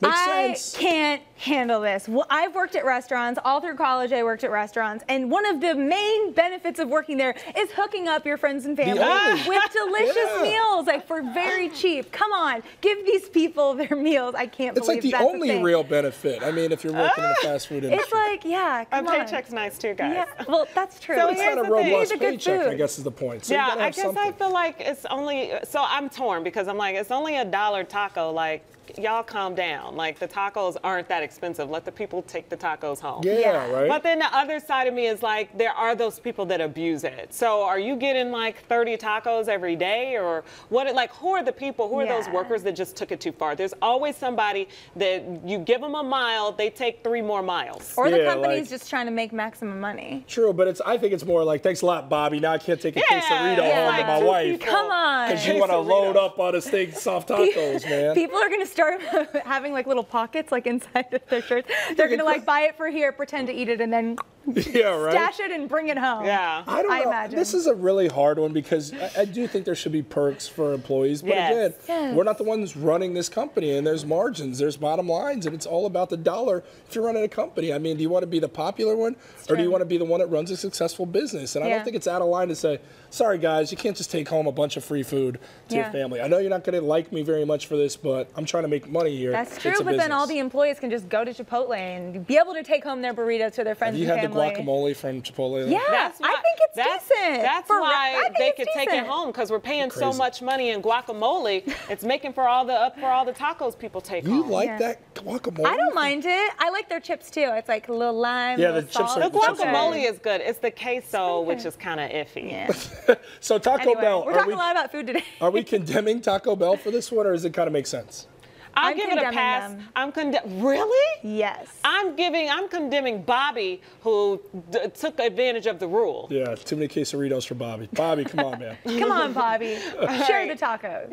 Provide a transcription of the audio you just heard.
Makes I sense. can't handle this. Well, I've worked at restaurants. All through college, I worked at restaurants. And one of the main benefits of working there is hooking up your friends and family only. Ah! with delicious Yeah. meals, like for very cheap. Come on, give these people their meals. I can't It's believe like the that's only thing. real benefit. I mean, if you're working in the ah! fast food industry. It's like, yeah, A come um, on. paycheck's nice too, guys. Yeah, well, that's true. So it's here's not a the thing. robust It's a good paycheck, I guess is the point. So yeah, I guess something. I feel like it's only so I'm torn because I'm like it's only a dollar taco. Like y'all calm down. Like the tacos aren't that expensive. Let the people take the tacos home. yeah, Yeah. right. But then the other side of me is like, there are those people that abuse it. So are you getting like 30 tacos every day, or what? Like, who are the people? Who are those workers that just took it too far? There's always somebody that you give them a mile, they take three more miles. or the company's like- just trying to make maximum money. True, but it's. I think it's more like, thanks a lot, Bobby. Now I can't take a Yeah, quesarito yeah, home like to my wife. people. Come on. Because you want to load up on a steak soft tacos, man. People are gonna start having like little pockets like inside of their shirts. They're gonna like buy it for here, pretend to eat it, and then yeah, right. stash it and bring it home. Yeah. I don't I know. imagine. This is a really hard one because I, I do think there should be perks for employees. But Yes. again, Yes. we're not the ones running this company, and there's margins, there's bottom lines, and it's all about the dollar if you're running a company. I mean, do you want to be the popular one, or do you want to be the one that runs a successful business? And I don't think it's out of line to say, sorry guys, you can't just take home a bunch of free food to your family. I know you're not going to like me very much for this, but I'm trying to make money here. That's true, It's a but then all the employees can just go to Chipotle and be able to take home their burrito to their friends and had family. Guacamole from Chipotle? Yeah, That's I think it's that's, decent. That's For why they it's could take it home because we're paying so much money in guacamole. it's making for all the up for all the tacos people take You home. like Yeah. that guacamole? I don't mind it. I like their chips too. It's like a little lime. Yeah, little the chips salt. are- the the chips are guacamole is good. It's the queso, which is kind of iffy. Yeah. So Taco Anyway, Bell, we're are talking we, a lot about food today. are we condemning Taco Bell for this one, or does it kind of make sense? I'll I'm give it a pass. them. I'm condemn. Really? yes. I'm giving. I'm condemning Bobby, who d- took advantage of the rule. Yeah, too many quesaritos for Bobby. Bobby, come on, man. Come on, Bobby. Share the tacos.